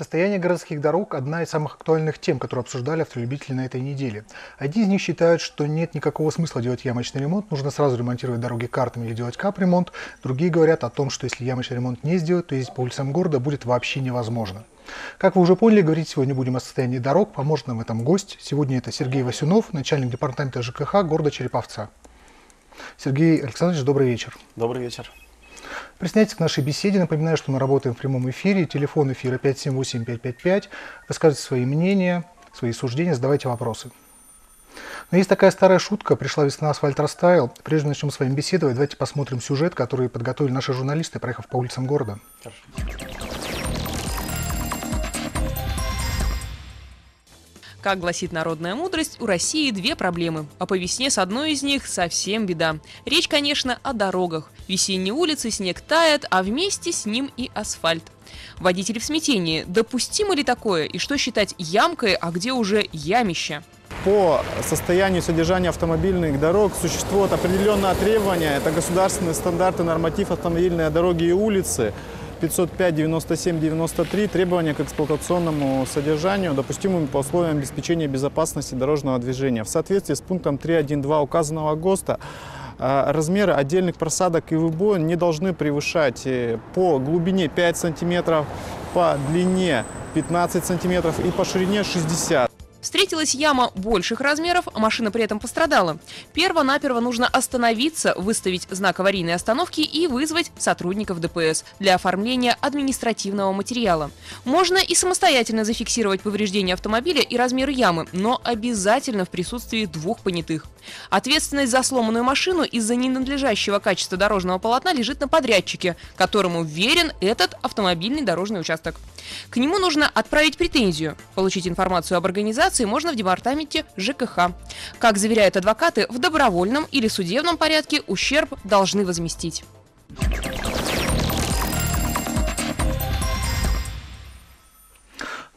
Состояние городских дорог – одна из самых актуальных тем, которые обсуждали автолюбители на этой неделе. Одни из них считают, что нет никакого смысла делать ямочный ремонт, нужно сразу ремонтировать дороги картами или делать капремонт. Другие говорят о том, что если ямочный ремонт не сделать, то ездить по улицам города будет вообще невозможно. Как вы уже поняли, говорить сегодня будем о состоянии дорог. Поможет нам в этом гость. Сегодня это Сергей Васюнов, начальник департамента ЖКХ города Череповца. Сергей Александрович, добрый вечер. Добрый вечер. Присоединяйтесь к нашей беседе. Напоминаю, что мы работаем в прямом эфире. Телефон эфира 578-555. Высказывайте свои мнения, свои суждения, задавайте вопросы. Но есть такая старая шутка, пришла весна, асфальт растаял. Прежде начнем с вами беседовать, давайте посмотрим сюжет, который подготовили наши журналисты, проехав по улицам города. Хорошо. Как гласит народная мудрость, у России две проблемы, а по весне с одной из них совсем беда. Речь, конечно, о дорогах. Весенние улицы, снег тает, а вместе с ним и асфальт. Водители в смятении. Допустимо ли такое? И что считать ямкой, а где уже ямище? По состоянию содержания автомобильных дорог существуют определенные требования. Это государственные стандарты норматив автомобильной дороги и улицы. 505, 97, 93 требования к эксплуатационному содержанию, допустимыми по условиям обеспечения безопасности дорожного движения. В соответствии с пунктом 3.1.2 указанного ГОСТа а, размеры отдельных просадок и выбоин не должны превышать э, по глубине 5 сантиметров, по длине 15 сантиметров и по ширине 60 Встретилась яма больших размеров, а машина при этом пострадала. Перво-наперво нужно остановиться, выставить знак аварийной остановки и вызвать сотрудников ДПС для оформления административного материала. Можно и самостоятельно зафиксировать повреждения автомобиля и размер ямы, но обязательно в присутствии двух понятых. Ответственность за сломанную машину из-за ненадлежащего качества дорожного полотна лежит на подрядчике, которому верен этот автомобильный дорожный участок. К нему нужно отправить претензию. Получить информацию об организации можно в департаменте ЖКХ. Как заверяют адвокаты, в добровольном или судебном порядке ущерб должны возместить.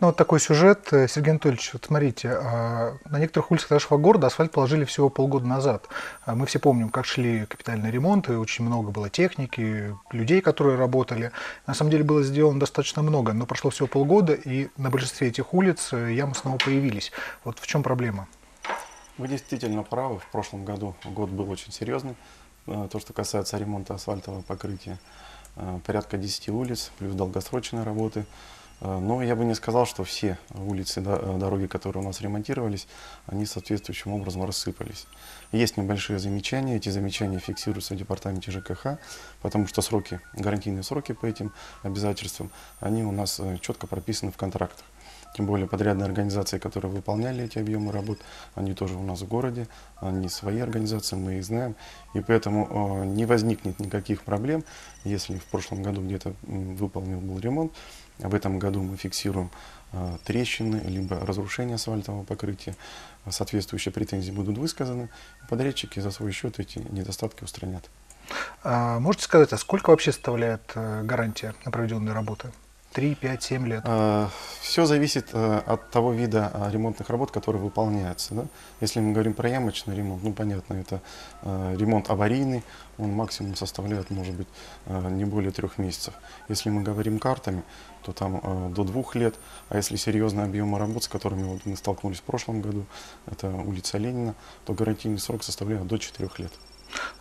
Ну, вот такой сюжет. Э, Сергей Анатольевич, вот смотрите, а, на некоторых улицах нашего города асфальт положили всего полгода назад. А мы все помним, как шли капитальные ремонты, очень много было техники, людей, которые работали. На самом деле было сделано достаточно много, но прошло всего полгода, и на большинстве этих улиц э, ямы снова появились. Вот в чем проблема? Вы действительно правы. В прошлом году год был очень серьезный. Э, то, что касается ремонта асфальтового покрытия, порядка 10 улиц, плюс долгосрочные работы – но я бы не сказал, что все улицы, э, дороги, которые у нас ремонтировались, они соответствующим образом рассыпались. Есть небольшие замечания, эти замечания фиксируются в департаменте ЖКХ, потому что сроки, гарантийные сроки по этим обязательствам, они у нас э, четко прописаны в контрактах. Тем более подрядные организации, которые выполняли эти объемы работ, они тоже у нас в городе, они свои организации, мы их знаем. И поэтому не возникнет никаких проблем, если в прошлом году где-то выполнен был ремонт, в этом году мы фиксируем э, трещины, либо разрушение асфальтового покрытия. Соответствующие претензии будут высказаны. Подрядчики за свой счет эти недостатки устранят. А можете сказать, а сколько вообще составляет э, гарантия на проведенные работы? 3, 5, 7 лет? А, Все зависит э, от того вида а, ремонтных работ, которые выполняются. Да? Если мы говорим про ямочный ремонт, ну понятно, это э, ремонт аварийный, он максимум составляет, может быть, э, не более трех месяцев. Если мы говорим картами, то там до двух лет, а если серьезные объемы работ, с которыми вот мы столкнулись в прошлом году, это улица Ленина, то гарантийный срок составляет до четырех лет.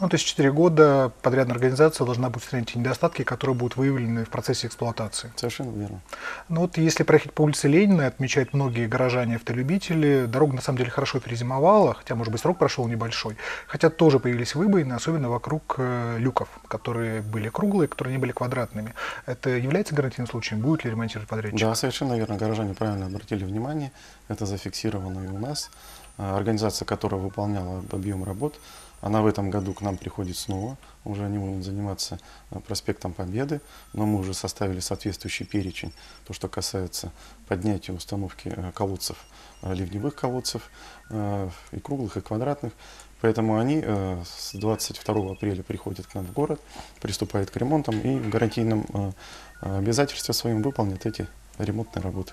Ну, то есть 4 года подрядная организация должна будет устранить те недостатки, которые будут выявлены в процессе эксплуатации. Совершенно верно. Ну вот если проехать по улице Ленина, отмечают многие горожане автолюбители, дорога на самом деле хорошо перезимовала, хотя, может быть, срок прошел небольшой, хотя тоже появились выбоины, особенно вокруг э, люков, которые были круглые, которые не были квадратными. Это является гарантийным случаем? Будет ли ремонтировать подрядчик? Да, совершенно верно. Горожане правильно обратили внимание. Это зафиксировано и у нас. Организация, которая выполняла объем работ, она в этом году к нам приходит снова, уже они будут заниматься э, проспектом Победы, но мы уже составили соответствующий перечень, то, что касается поднятия установки э, колодцев, э, ливневых колодцев, и круглых, и квадратных. Поэтому они с 22 апреля приходят к нам в город, приступают к ремонтам и в гарантийном обязательстве своим выполнят эти ремонтные работы.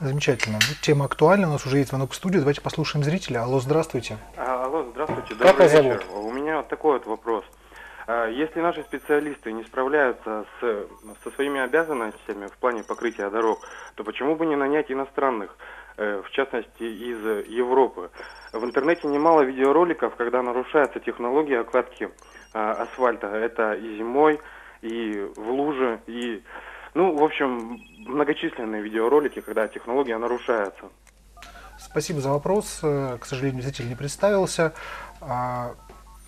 Замечательно. Тема актуальна, у нас уже есть звонок в студию. Давайте послушаем зрителя. Алло, здравствуйте. Алло, здравствуйте. Добрый как вечер. У меня вот такой вот вопрос. А Если наши специалисты не справляются с, со своими обязанностями в плане покрытия дорог, то почему бы не нанять иностранных, э, в частности из Европы? В интернете немало видеороликов, когда нарушается технология окладки а, асфальта. Это и зимой, и в луже, и, ну, в общем, многочисленные видеоролики, когда технология нарушается. Спасибо за вопрос. Э, К сожалению, зритель не представился.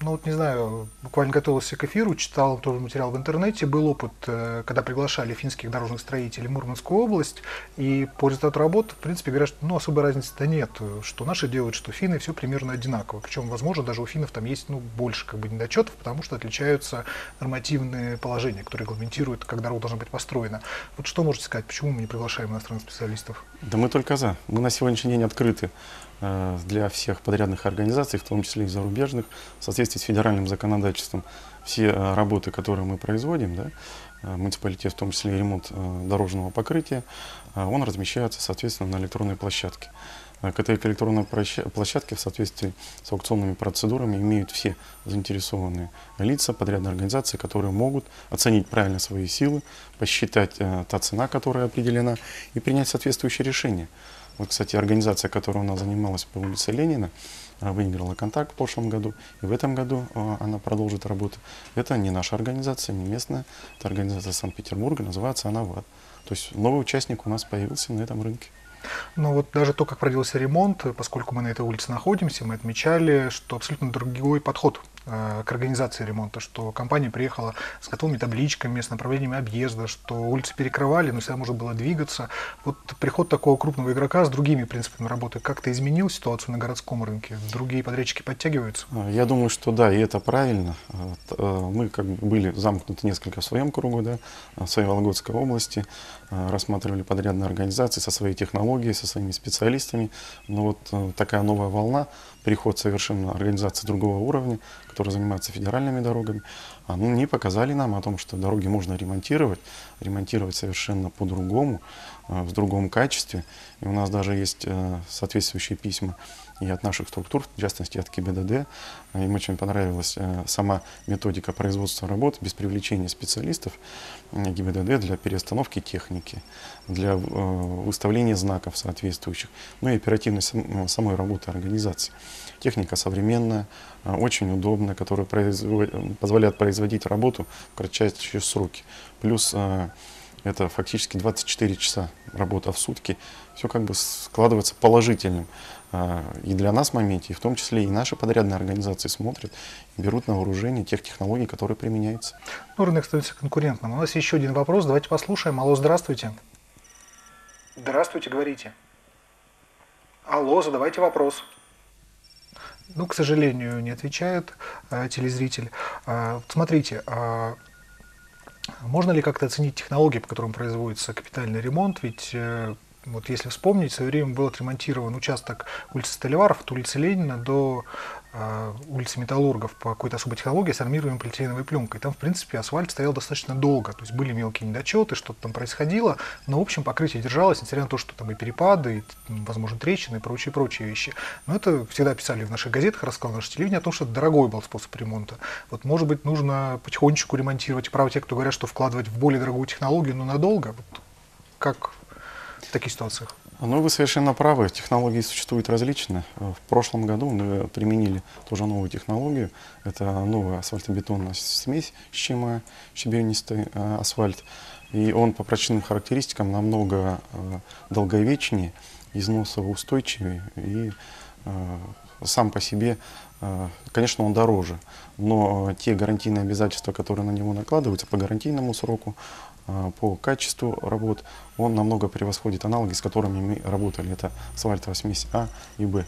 Ну вот не знаю, буквально готовился к эфиру, читал тоже материал в интернете. Был опыт, э, когда приглашали финских дорожных строителей в Мурманскую область, и по результату работы, в принципе, говорят, что ну, особой разницы-то нет, что наши делают, что финны, все примерно одинаково. Причем, возможно, даже у финнов там есть ну, больше как бы недочетов, потому что отличаются нормативные положения, которые регламентируют, как дорога должна быть построена. Вот что можете сказать, почему мы не приглашаем иностранных специалистов? Да мы только за. Мы на сегодняшний день открыты для всех подрядных организаций, в том числе и зарубежных, в соответствии с федеральным законодательством. Все э, работы, которые мы производим, да, э, муниципалитет, в том числе и ремонт э, дорожного покрытия, э, он размещается, соответственно, на электронной площадке. Э, К этой электронной площадке в соответствии с аукционными процедурами имеют все заинтересованные лица, подрядные организации, которые могут оценить правильно свои силы, посчитать э, та цена, которая определена, и принять соответствующее решение. Вот, кстати, организация, которая у нас занималась по улице Ленина, э, выиграла контакт в прошлом году, и в этом году э, она продолжит работу. Это не наша организация, не местная, это организация Санкт-Петербурга, называется она ВАД. То есть новый участник у нас появился на этом рынке. Но вот даже то, как проводился ремонт, поскольку мы на этой улице находимся, мы отмечали, что абсолютно другой подход к организации ремонта, что компания приехала с готовыми табличками, с направлениями объезда, что улицы перекрывали, но всегда можно было двигаться. Вот приход такого крупного игрока с другими принципами работы как-то изменил ситуацию на городском рынке? Другие подрядчики подтягиваются? А, Я думаю, что да, и это правильно. А, Мы как бы были замкнуты несколько в своем кругу, да, а, в своей Вологодской области, рассматривали подрядные организации со своей технологией, со своими специалистами. Но вот э, такая новая волна, приход совершенно организации другого уровня, которые занимаются федеральными дорогами, они показали нам о том, что дороги можно ремонтировать, ремонтировать совершенно по-другому, э, в другом качестве. И у нас даже есть э, соответствующие письма и от наших структур, в частности от КБДД. Им очень понравилась э, сама методика производства работ без привлечения специалистов ГИБДД для перестановки техники, для э, выставления знаков соответствующих, ну и оперативной сам- э, самой работы организации. Техника современная, очень удобная, которая позволяет производить работу в кратчайшие сроки. Плюс это фактически 24 часа работа в сутки. Все как бы складывается положительным и для нас в моменте, и в том числе и наши подрядные организации смотрят и берут на вооружение тех технологий, которые применяются. Ну, рынок становится конкурентным. У нас еще один вопрос, давайте послушаем. Алло, здравствуйте. Здравствуйте, говорите. Алло, задавайте вопрос. Ну, к сожалению, не отвечает э, телезритель. А, вот смотрите, а, можно ли как-то оценить технологии, по которым производится капитальный ремонт? Ведь э, вот если вспомнить, в свое время был отремонтирован участок улицы Столиваров от улицы Ленина до э, улицы Металлургов по какой-то особой технологии с армируемой полиэтиленовой пленкой. Там, в принципе, асфальт стоял достаточно долго, то есть были мелкие недочеты, что-то там происходило, но, в общем, покрытие держалось, несмотря на то, что там и перепады, и, возможно, трещины и прочие, прочие вещи. Но это всегда писали в наших газетах, рассказал наше телевидение о том, что это дорогой был способ ремонта. Вот, может быть, нужно потихонечку ремонтировать. И правда, те, кто говорят, что вкладывать в более дорогую технологию, но надолго, вот, как в таких ситуациях? Ну, вы совершенно правы, технологии существуют различные. В прошлом году мы применили тоже новую технологию. Это новая асфальтобетонная смесь щема, щебенистый э, асфальт. И он по прочным характеристикам намного э, долговечнее, износоустойчивее и э, сам по себе, конечно, он дороже. Но те гарантийные обязательства, которые на него накладываются по гарантийному сроку, по качеству работ, он намного превосходит аналоги, с которыми мы работали. Это асфальтовая смесь А и Б.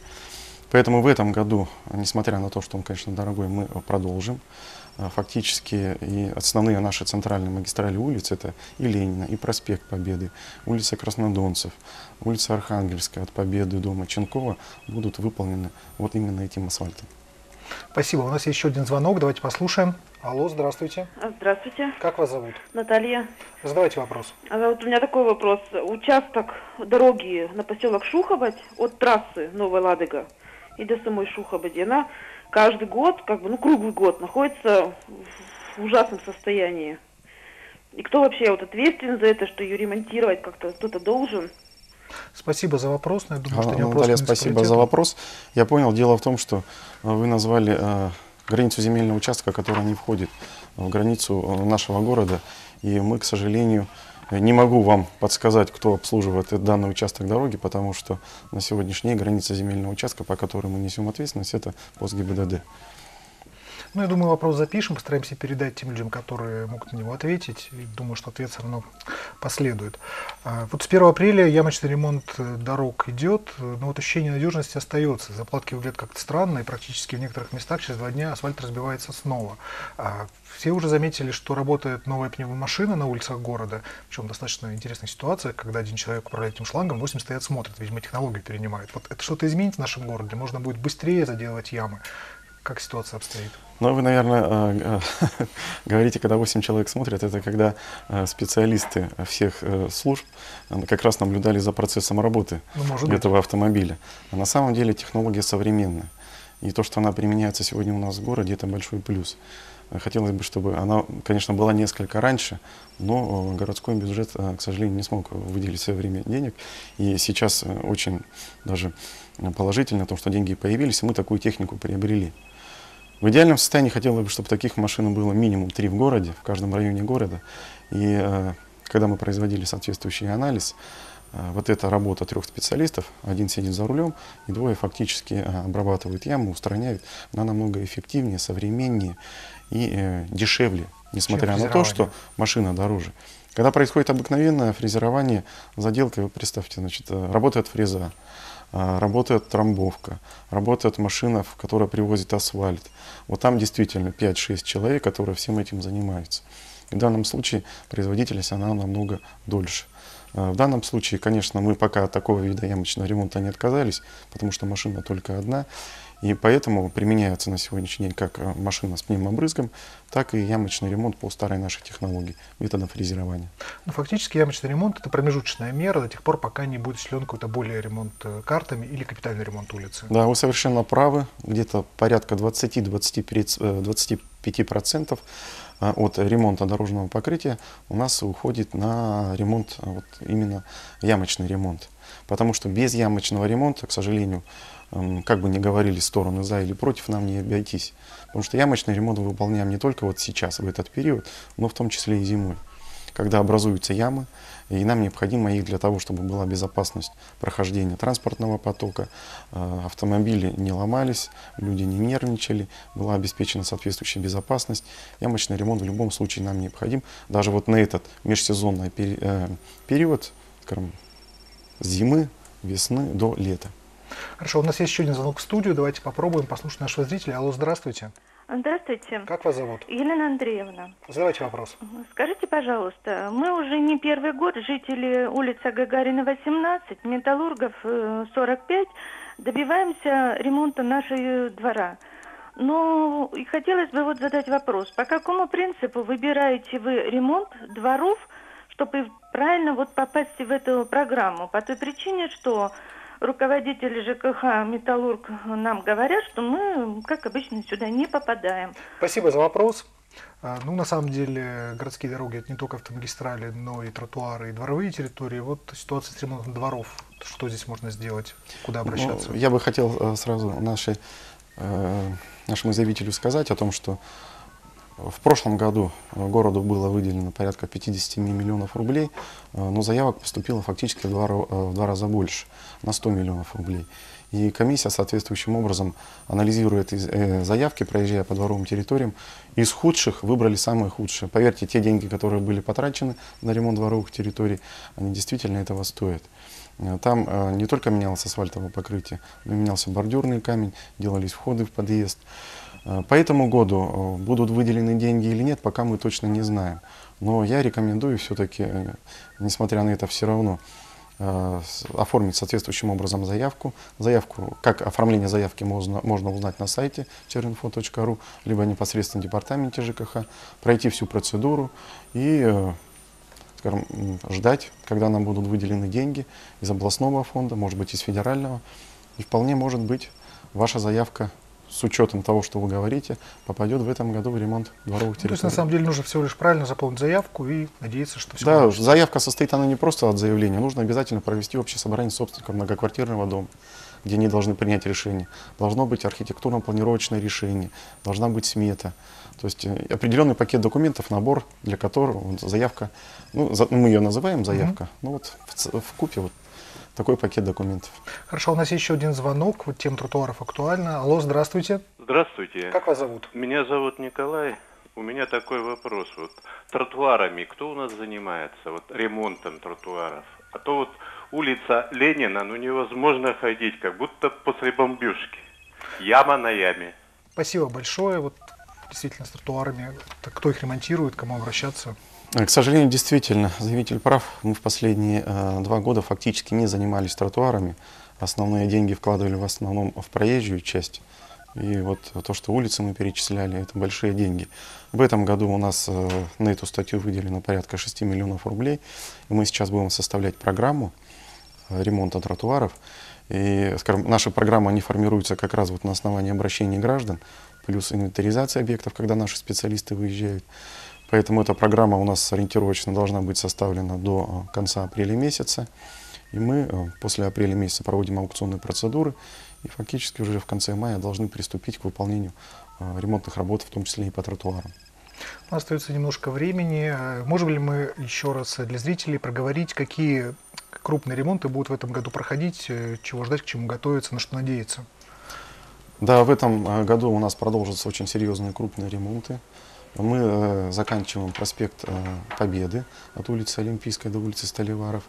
Поэтому в этом году, несмотря на то, что он, конечно, дорогой, мы продолжим. Э, Фактически и основные наши центральные магистрали улиц это и Ленина, и проспект Победы, улица Краснодонцев, улица Архангельская от Победы до Моченкова будут выполнены вот именно этим асфальтом. Спасибо. У нас есть еще один звонок, давайте послушаем. Алло, здравствуйте. Здравствуйте, Как вас зовут? Наталья. Задавайте вопрос. А вот у меня такой вопрос. Участок дороги на поселок Шуховать от трассы Новая Ладога и до самой Шуховоди, она каждый год, как бы, ну, круглый год находится в ужасном состоянии. И кто вообще вот ответственен за это, что ее ремонтировать как-то кто-то должен? Спасибо за вопрос, но я думаю, что А, не вопрос Наталья, спасибо за вопрос. Я понял, дело в том, что э, вы назвали э, границу земельного участка, который не входит в границу э, нашего города. И мы, к сожалению, не могу вам подсказать, кто обслуживает данный участок дороги, потому что на сегодняшний день граница земельного участка, по которой мы несем ответственность, это пост ГИБДД. Ну, я думаю, вопрос запишем, постараемся передать тем людям, которые могут на него ответить. И думаю, что ответ все равно последует. А, Вот с 1 апреля ямочный ремонт э, дорог идет, но вот ощущение надежности остается. Заплатки выглядят как-то странно, и практически в некоторых местах через два дня асфальт разбивается снова. А, Все уже заметили, что работает новая пневмомашина на улицах города, причем достаточно интересная ситуация, когда один человек управляет этим шлангом, 8 стоят смотрят, видимо, технологию перенимает. Вот это что-то изменит в нашем городе? Можно будет быстрее заделывать ямы? Как ситуация обстоит? Ну, вы, наверное, э, э, говорите, когда 8 человек смотрят, это когда э, специалисты всех служб как раз наблюдали за процессом работы Ну, может быть. этого автомобиля. А на самом деле технология современная. И то, что она применяется сегодня у нас в городе, это большой плюс. Хотелось бы, чтобы она, конечно, была несколько раньше, но городской бюджет, к сожалению, не смог выделить в свое время денег. И сейчас очень даже положительно то, что деньги появились, и мы такую технику приобрели. В идеальном состоянии хотелось бы, чтобы таких машин было минимум три в городе, в каждом районе города. И э, когда мы производили соответствующий анализ, э, вот эта работа трех специалистов, один сидит за рулем, и двое фактически э, обрабатывают яму, устраняют, она намного эффективнее, современнее и э, дешевле, несмотря на то, что машина дороже. Когда происходит обыкновенное фрезерование, заделка, вы представьте, значит, работает фреза, работает трамбовка, работает машина, которая привозит асфальт. Вот там действительно 5-6 человек, которые всем этим занимаются. И в данном случае производительность она намного дольше. А, В данном случае, конечно, мы пока от такого вида ямочного ремонта не отказались, потому что машина только одна. И поэтому применяется на сегодняшний день как э, машина с пневмобрызгом, так и ямочный ремонт по старой нашей технологии, методом фрезерования. Ну, фактически ямочный ремонт – это промежуточная мера до тех пор, пока не будет осуществлен какой-то более ремонт э, картами или капитальный ремонт улицы. Да, вы совершенно правы. Где-то порядка 20-25% а, от ремонта дорожного покрытия у нас уходит на ремонт, вот именно ямочный ремонт. Потому что без ямочного ремонта, к сожалению, м, как бы ни говорили стороны за или против, нам не обойтись. Потому что ямочный ремонт мы выполняем не только вот сейчас, в этот период, но в том числе и зимой когда образуются ямы, и нам необходимо их для того, чтобы была безопасность прохождения транспортного потока, э, автомобили не ломались, люди не нервничали, была обеспечена соответствующая безопасность. Ямочный ремонт в любом случае нам необходим, даже вот на этот межсезонный э, период, скажем, зимы, весны до лета. Хорошо, у нас есть еще один звонок в студию. Давайте попробуем послушать нашего зрителя. Алло, здравствуйте. Здравствуйте. Как вас зовут? Елена Андреевна, Задавайте вопрос. скажите, пожалуйста, мы уже не первый год жители улицы Гагарина, 18, Металлургов, э, 45, добиваемся ремонта нашего двора. Но и хотелось бы вот задать вопрос, по какому принципу выбираете вы ремонт дворов, чтобы правильно вот попасть в эту программу? По той причине, что руководители ЖКХ «Металлург» нам говорят, что мы, как обычно, сюда не попадаем. Спасибо за вопрос. А, Ну, на самом деле, городские дороги это не только автомагистрали, но и тротуары, и дворовые территории. Вот ситуация с ремонтом дворов. Что здесь можно сделать? Куда обращаться? Ну, я бы хотел э, сразу нашей, э, нашему заявителю сказать о том, что в прошлом году э, городу было выделено порядка 57 миллионов рублей, э, но заявок поступило фактически в два, э, в два раза больше, на 100 миллионов рублей. И комиссия соответствующим образом анализирует из- заявки, проезжая по дворовым территориям. Из худших выбрали самые худшие. Поверьте, те деньги, которые были потрачены на ремонт дворовых территорий, они действительно этого стоят. Там не только менялось асфальтовое покрытие, но и менялся бордюрный камень, делались входы в подъезд. Э, По этому году э, будут выделены деньги или нет, пока мы точно не знаем. Но я рекомендую все-таки, несмотря на это, все равно э, оформить соответствующим образом заявку. Заявку, как оформление заявки можно, можно узнать на сайте cherinfo.ru, либо непосредственно в департаменте ЖКХ, пройти всю процедуру и э, скажем, ждать, когда нам будут выделены деньги из областного фонда, может быть, из федерального. И вполне может быть, ваша заявка с учетом того, что вы говорите, попадет в этом году в ремонт дворовых территорий. то есть на самом деле нужно всего лишь правильно заполнить заявку и надеяться, что все Да, заявка состоит она не просто от заявления, нужно обязательно провести общее собрание собственников многоквартирного дома, где они должны принять решение. Должно быть архитектурно-планировочное решение, должна быть смета. То есть э, определенный пакет документов, набор, для которого заявка, ну, за- мы ее называем заявка, ну вот в, в купе вот такой пакет документов. Хорошо, у нас есть еще один звонок, вот тем тротуаров актуально. Алло, здравствуйте. Здравствуйте. Как вас зовут? Меня зовут Николай. У меня такой вопрос. Вот тротуарами кто у нас занимается? Вот ремонтом тротуаров. А то вот улица Ленина, ну невозможно ходить, как будто после бомбежки. Яма на яме. Спасибо большое. Вот действительно с тротуарами. Так кто их ремонтирует, кому обращаться? К сожалению, действительно, заявитель прав. Мы в последние э, два года фактически не занимались тротуарами. Основные деньги вкладывали в основном в проезжую часть. И вот то, что улицы мы перечисляли, это большие деньги. В этом году у нас э, на эту статью выделено порядка 6 миллионов рублей. И мы сейчас будем составлять программу э, ремонта тротуаров. И, скажем, наши программы, они формируются как раз вот на основании обращений граждан, плюс инвентаризация объектов, когда наши специалисты выезжают. Поэтому эта программа у нас ориентировочно должна быть составлена до э, конца апреля месяца. И мы э, после апреля месяца проводим аукционные процедуры и фактически уже в конце мая должны приступить к выполнению э, ремонтных работ, в том числе и по тротуарам. У нас остается немножко времени. Можем ли мы еще раз для зрителей проговорить, какие крупные ремонты будут в этом году проходить, чего ждать, к чему готовиться, на что надеяться? Да, в этом году у нас продолжатся очень серьезные крупные ремонты. Мы э, заканчиваем проспект э, Победы от улицы Олимпийской до улицы Столиваров.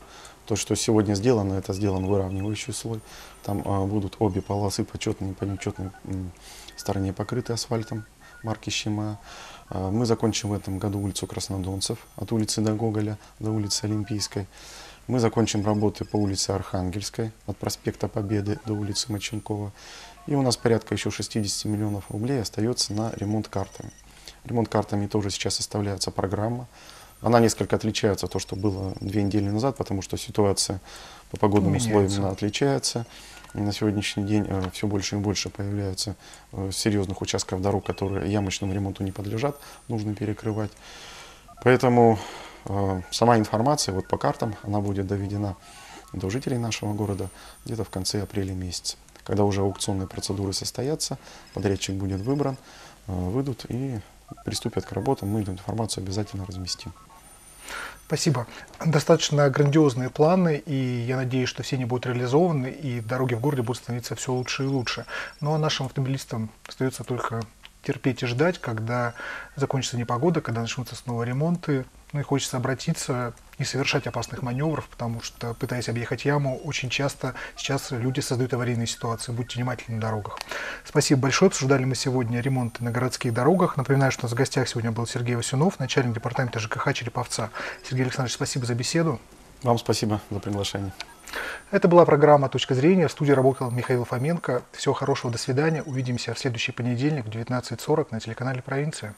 То, что сегодня сделано, это сделан выравнивающий слой. Там э, будут обе полосы по четной и по нечетной стороне покрыты асфальтом марки Щема. Мы закончим в этом году улицу Краснодонцев от улицы до Гоголя до улицы Олимпийской. Мы закончим работы по улице Архангельской от проспекта Победы до улицы Моченкова. И у нас порядка еще 60 миллионов рублей остается на ремонт картами. Ремонт картами тоже сейчас составляется программа. Она несколько отличается от того, что было две недели назад, потому что ситуация по погодным условиям она отличается. И на сегодняшний день все больше и больше появляется э, серьезных участков дорог, которые ямочному ремонту не подлежат, нужно перекрывать. Поэтому э, сама информация вот по картам, она будет доведена до жителей нашего города где-то в конце апреля месяца. Когда уже аукционные процедуры состоятся, подрядчик будет выбран, э, выйдут и приступят к работам, мы эту информацию обязательно разместим. Спасибо. Достаточно грандиозные планы, и я надеюсь, что все они будут реализованы, и дороги в городе будут становиться все лучше и лучше. Ну а нашим автомобилистам остается только терпеть и ждать, когда закончится непогода, когда начнутся снова ремонты. Ну и хочется обратиться, не совершать опасных маневров, потому что, пытаясь объехать яму, очень часто сейчас люди создают аварийные ситуации. Будьте внимательны на дорогах. Спасибо большое. Обсуждали мы сегодня ремонты на городских дорогах. Напоминаю, что у нас в гостях сегодня был Сергей Васюнов, начальник департамента ЖКХ Череповца. Сергей Александрович, спасибо за беседу. Вам спасибо за приглашение. Это была программа «Точка зрения». В студии работал Михаил Фоменко. Всего хорошего, до свидания. Увидимся в следующий понедельник в 19.40 на телеканале «Провинция».